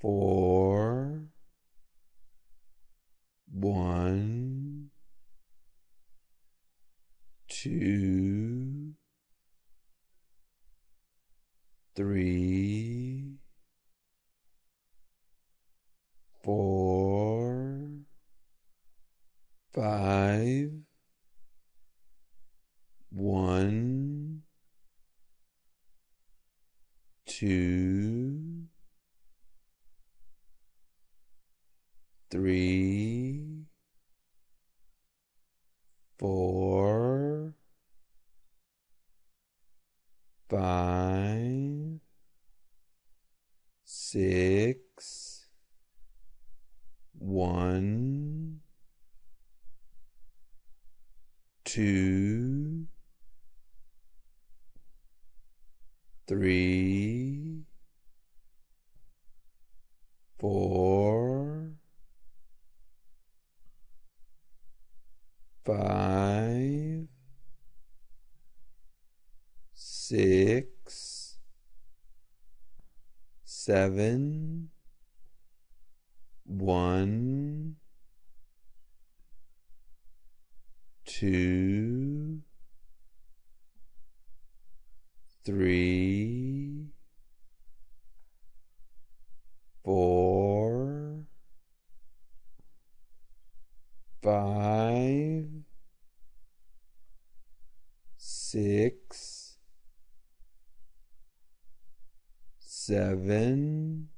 four, one, two, three, four, five, one, two, three, four, five, six, one, two, three, four, five, six, seven, one, two, three, four, five, six, seven,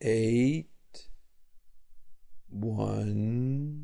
eight, one,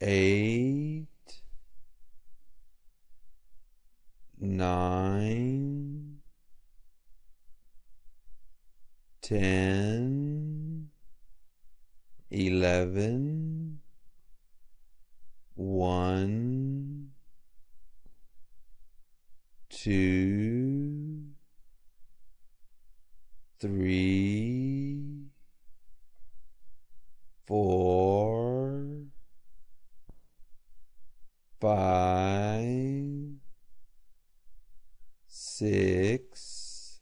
eight, nine, ten, eleven, one, two, three, four, five, six,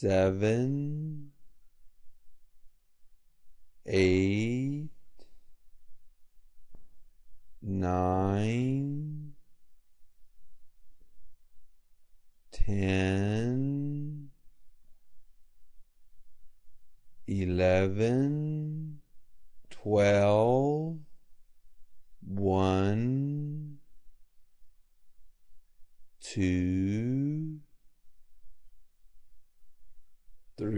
seven, eight, nine, ten, eleven, twelve, one, two,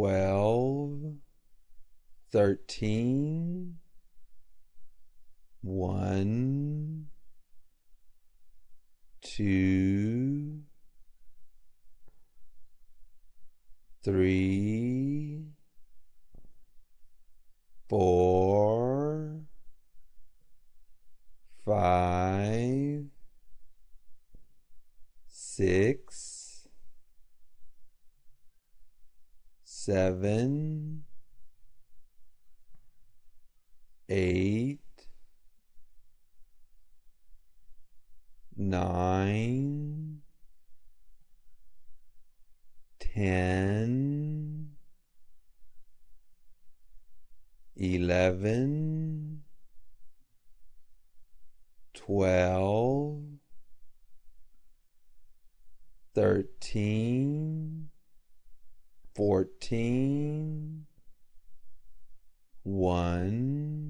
12, 13, 1, 2, 3, 4, eight, nine, ten, eleven, twelve, thirteen, fourteen, one,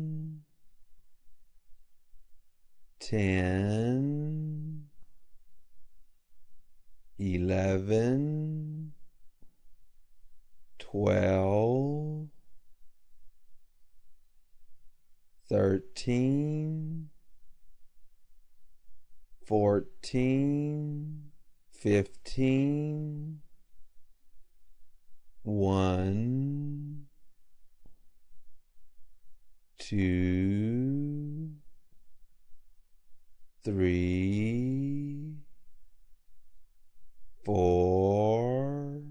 ten, eleven, twelve, thirteen, fourteen, fifteen, one, two, three, four,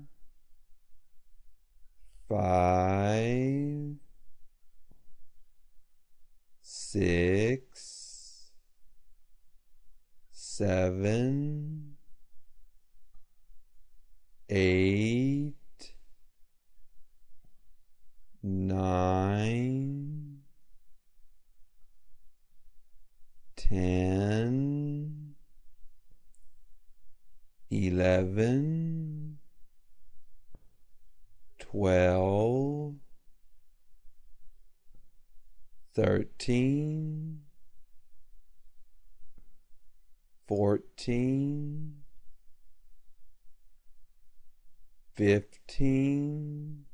five, six, seven, eight, nine, ten, eleven, twelve, thirteen, fourteen, fifteen,